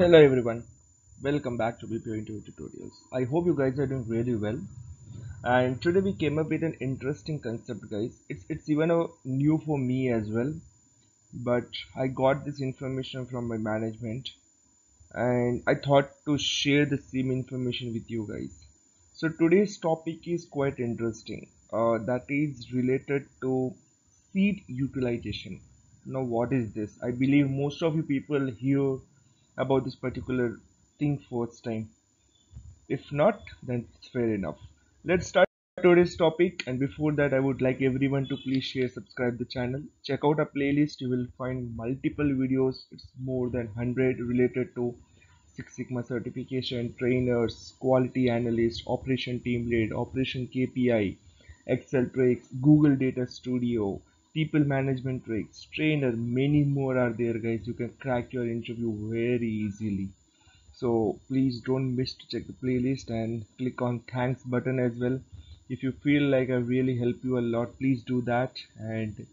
Hello everyone, welcome back to BPO Interview Tutorials. I hope you guys are doing really well. And today we came up with an interesting concept, guys. It's it's even a new for me as well, but I got this information from my management, and I thought to share the same information with you guys. So today's topic is quite interesting. Uh, that is related to seat utilization. Now, what is this? I believe most of you people hear about this particular thing first time. If not, then it's fair enough. Let's start today's topic. And before that, I would like everyone to please share, subscribe the channel. Check out our playlist. You will find multiple videos. It's more than 100 related to Six Sigma certification, trainers, quality analyst, operation team lead, operation KPI, Excel tricks, Google Data Studio, people management tricks, trainer, many more are there, guys. You can crack your interview very easily. So please don't miss to check the playlist and click on thanks button as well. If you feel like I really help you a lot, please do that and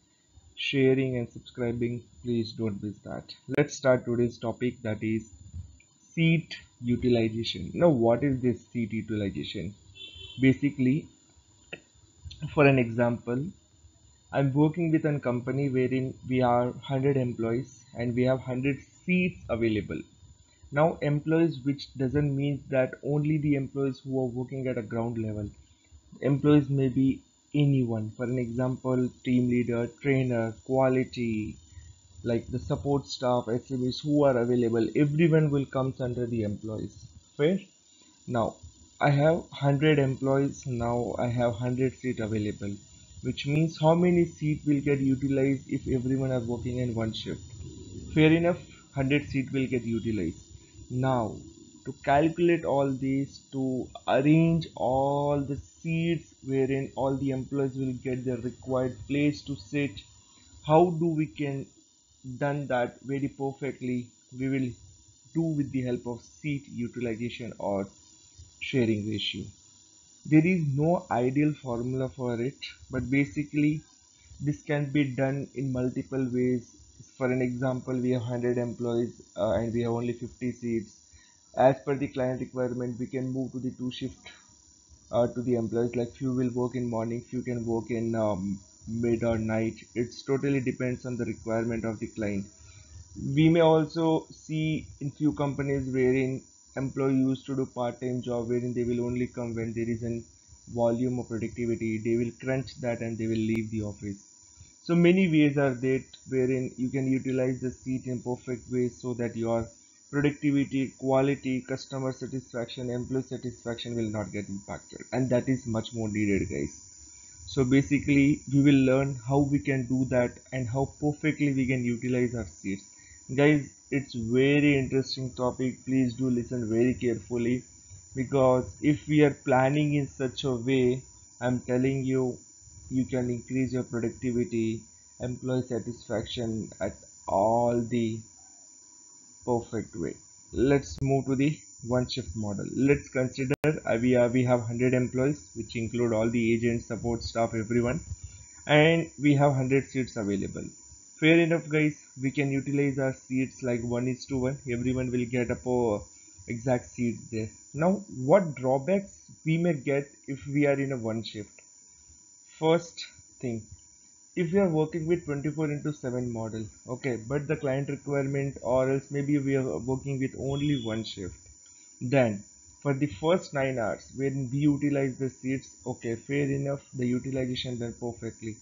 sharing and subscribing, please don't miss that. Let's start today's topic that is seat utilization. Now, what is this seat utilization? Basically, for an example, I'm working with a company wherein we are 100 employees and we have 100 seats available. Now, employees, which doesn't mean that only the employees who are working at a ground level. Employees may be anyone. For an example, team leader, trainer, quality, like the support staff, SMEs who are available. Everyone will comes under the employees. Fair? Now, I have 100 employees. Now I have 100 seat available which means how many seat will get utilized if everyone are working in one shift? Fair enough 100 seat will get utilized. Now to calculate all this to arrange all the seats wherein all the employees will get their required place to sit how do we can done that very perfectly? We will do with the help of seat utilization or sharing ratio there is no ideal formula for it but basically this can be done in multiple ways. For an example we have 100 employees uh, and we have only 50 seats. As per the client requirement we can move to the two shift uh, to the employees. Like few will work in morning few can work in um, mid or night. It's totally depends on the requirement of the client. We may also see in few companies wherein employee used to do part-time job wherein they will only come when there is a volume of productivity. They will crunch that and they will leave the office. So many ways are there wherein you can utilize the seat in perfect way so that your productivity quality customer satisfaction employee satisfaction will not get impacted. And that is much more needed guys. So basically we will learn how we can do that and how perfectly we can utilize our seats guys it's very interesting topic. Please do listen very carefully. Because if we are planning in such a way i'm telling you you can increase your productivity employee satisfaction at all the perfect way. Let's move to the one shift model. Let's consider uh, we are we have 100 employees which include all the agents support staff everyone. And we have 100 seats available fair enough guys. We can utilize our seats like one is to one. Everyone will get a exact seat there. Now what drawbacks we may get if we are in a one shift? First thing if we are working with 24 into 7 model okay but the client requirement or else maybe we are working with only one shift then for the first 9 hours when we utilize the seats okay fair enough the utilization done perfectly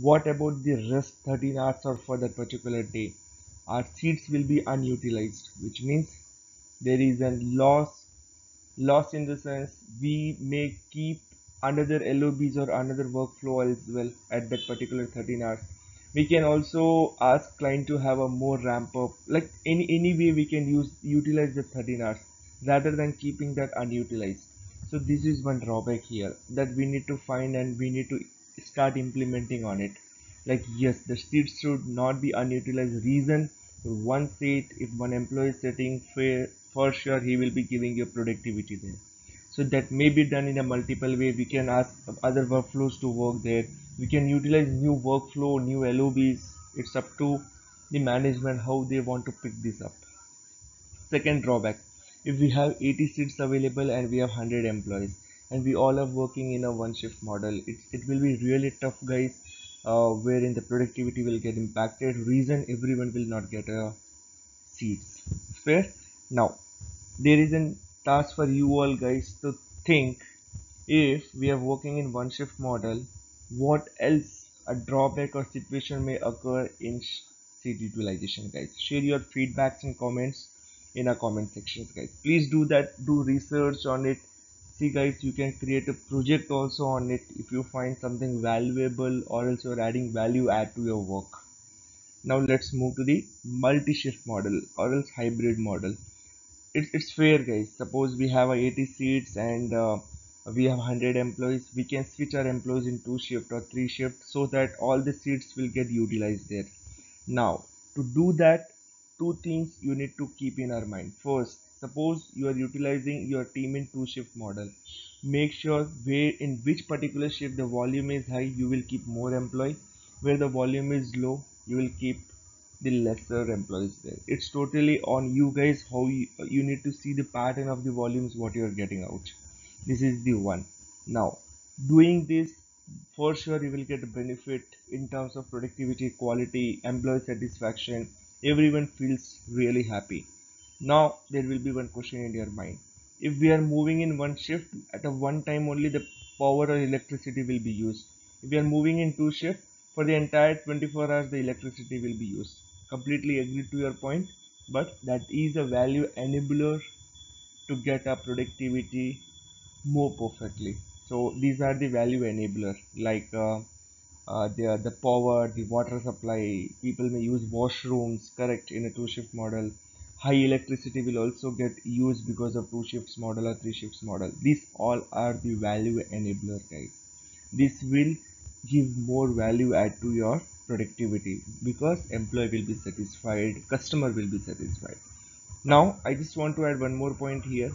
what about the rest 13 hours or for that particular day? Our seats will be unutilized which means there is a loss loss in the sense we may keep another LOBs or another workflow as well at that particular 13 hours. We can also ask client to have a more ramp up like any any way we can use utilize the 13 hours rather than keeping that unutilized. So this is one drawback here that we need to find and we need to start implementing on it. Like yes the seats should not be unutilized. Reason one seat if one employee is sitting fair for sure he will be giving you productivity there. So that may be done in a multiple way. We can ask other workflows to work there. We can utilize new workflow new lobs it's up to the management how they want to pick this up. Second drawback if we have 80 seats available and we have 100 employees and we all are working in a one shift model. It, it will be really tough guys uh, wherein the productivity will get impacted. Reason everyone will not get a seats. Fair? Now there is a task for you all guys to think if we are working in one shift model what else a drawback or situation may occur in seat utilization guys. Share your feedbacks and comments in our comment sections guys. Please do that do research on it see guys you can create a project also on it if you find something valuable or else you're adding value add to your work. Now let's move to the multi-shift model or else hybrid model. It's, it's fair guys. Suppose we have 80 seats and uh, we have 100 employees. We can switch our employees in two shift or three shift so that all the seats will get utilized there. Now to do that two things you need to keep in our mind. First suppose you are utilizing your team in two shift model. Make sure where in which particular shift the volume is high you will keep more employee. Where the volume is low you will keep the lesser employees there. It's totally on you guys how you, you need to see the pattern of the volumes what you are getting out. This is the one. Now doing this for sure you will get a benefit in terms of productivity quality employee satisfaction. Everyone feels really happy now there will be one question in your mind. If we are moving in one shift at a one time only the power or electricity will be used. If we are moving in two shift for the entire 24 hours the electricity will be used. Completely agree to your point but that is a value enabler to get our productivity more perfectly. So these are the value enabler like uh, uh, the the power the water supply. People may use washrooms correct in a two shift model high electricity will also get used because of two shifts model or three shifts model. These all are the value enabler guys this will give more value add to your productivity because employee will be satisfied customer will be satisfied. Now i just want to add one more point here.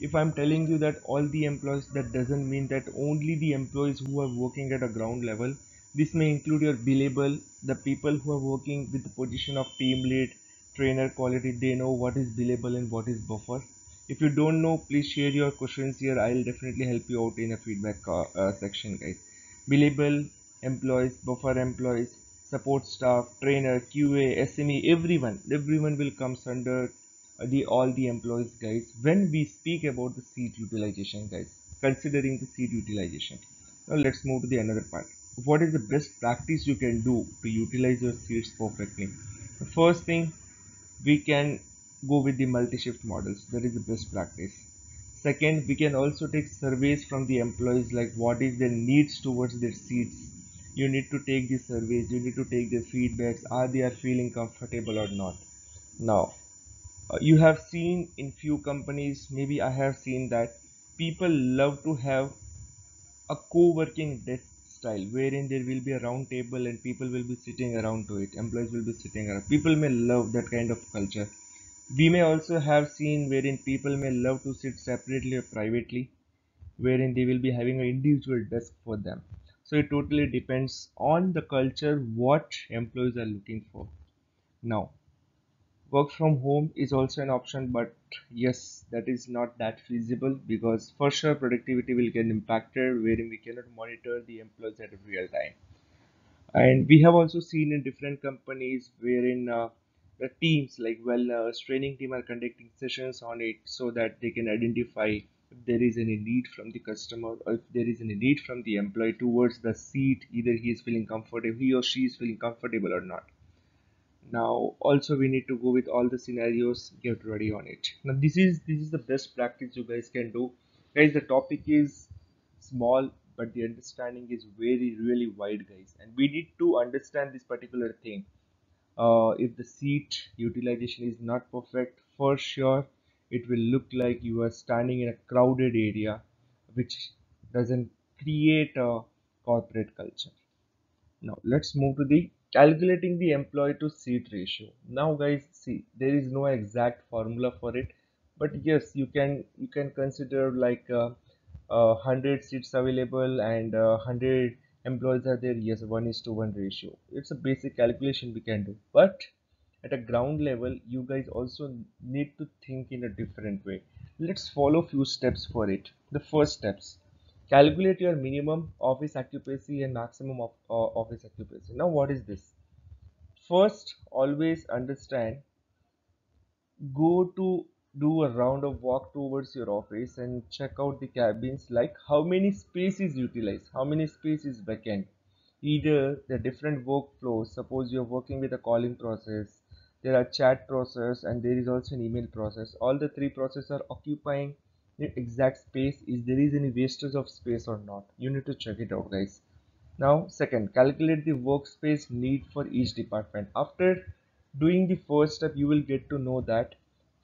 If i'm telling you that all the employees that doesn't mean that only the employees who are working at a ground level this may include your billable the people who are working with the position of team lead trainer quality they know what is billable and what is buffer. If you don't know please share your questions here. I'll definitely help you out in a feedback uh, uh, section guys. Billable employees buffer employees support staff trainer qa sme everyone everyone will comes under the all the employees guys. When we speak about the seat utilization guys considering the seat utilization. Now let's move to the another part. What is the best practice you can do to utilize your seats perfectly? The first thing we can go with the multi-shift models. That is the best practice. Second we can also take surveys from the employees like what is their needs towards their seats. You need to take these surveys you need to take their feedbacks are they are feeling comfortable or not. Now uh, you have seen in few companies maybe i have seen that people love to have a co-working desk style wherein there will be a round table and people will be sitting around to it employees will be sitting around. People may love that kind of culture. We may also have seen wherein people may love to sit separately or privately wherein they will be having an individual desk for them. So it totally depends on the culture what employees are looking for. Now work from home is also an option but yes that is not that feasible because for sure productivity will get impacted wherein we cannot monitor the employees at real time. And we have also seen in different companies wherein uh, the teams like wellness training team are conducting sessions on it so that they can identify if there is any need from the customer or if there is any need from the employee towards the seat either he is feeling comfortable he or she is feeling comfortable or not now also we need to go with all the scenarios get ready on it. Now this is this is the best practice you guys can do. Guys the topic is small but the understanding is very really wide guys. And we need to understand this particular thing. Uh, if the seat utilization is not perfect for sure it will look like you are standing in a crowded area which doesn't create a corporate culture. Now let's move to the calculating the employee to seat ratio. Now guys see there is no exact formula for it but yes you can you can consider like uh, uh, 100 seats available and uh, 100 employees are there. Yes one is to one ratio. It's a basic calculation we can do but at a ground level you guys also need to think in a different way. Let's follow few steps for it. The first steps calculate your minimum office occupancy and maximum of, uh, office occupancy. Now what is this? First always understand go to do a round of walk towards your office and check out the cabins like how many space is utilized how many space is vacant. Either the different workflows suppose you're working with a calling process there are chat process and there is also an email process. All the three processes are occupying the exact space is there is any wastage of space or not? You need to check it out guys. Now second calculate the workspace need for each department. After doing the first step you will get to know that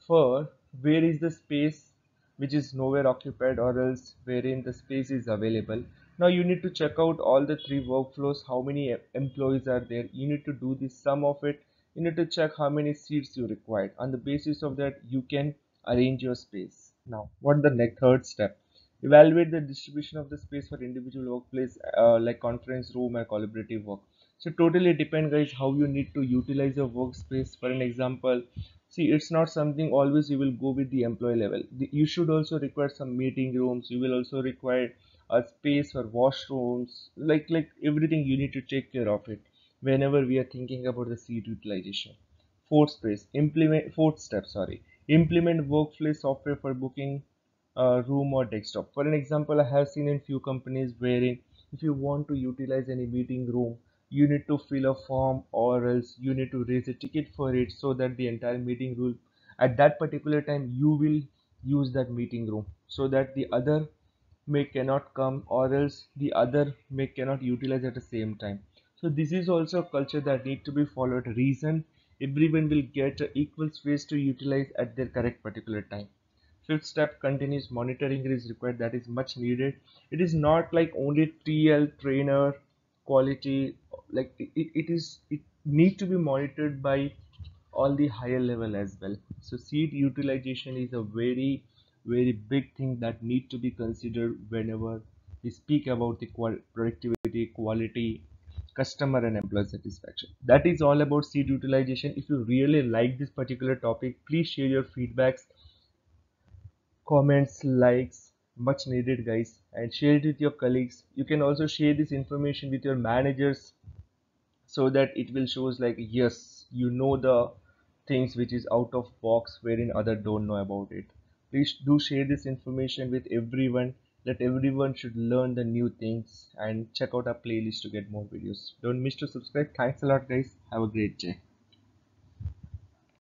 for where is the space which is nowhere occupied or else wherein the space is available. Now you need to check out all the three workflows how many employees are there. You need to do the sum of it. You need to check how many seats you require. On the basis of that you can arrange your space now what the next third step? Evaluate the distribution of the space for individual workplace uh, like conference room or collaborative work. So totally depend guys how you need to utilize your workspace. For an example see it's not something always you will go with the employee level. You should also require some meeting rooms. You will also require a space for washrooms. Like like everything you need to take care of it whenever we are thinking about the seat utilization. Fourth space implement fourth step sorry implement workflow software for booking a room or desktop. For an example i have seen in few companies wherein if you want to utilize any meeting room you need to fill a form or else you need to raise a ticket for it so that the entire meeting room at that particular time you will use that meeting room so that the other may cannot come or else the other may cannot utilize at the same time. So this is also a culture that need to be followed. Reason everyone will get equal space to utilize at their correct particular time. Fifth step continuous monitoring is required. That is much needed. It is not like only TL trainer quality like it, it is it need to be monitored by all the higher level as well. So seat utilization is a very very big thing that need to be considered whenever we speak about the qual productivity quality customer and employee satisfaction. That is all about seat utilization. If you really like this particular topic please share your feedbacks comments likes much needed guys and share it with your colleagues. You can also share this information with your managers so that it will shows like yes you know the things which is out of box wherein other don't know about it. Please do share this information with everyone that everyone should learn the new things and check out our playlist to get more videos. Don't miss to subscribe. Thanks a lot guys. Have a great day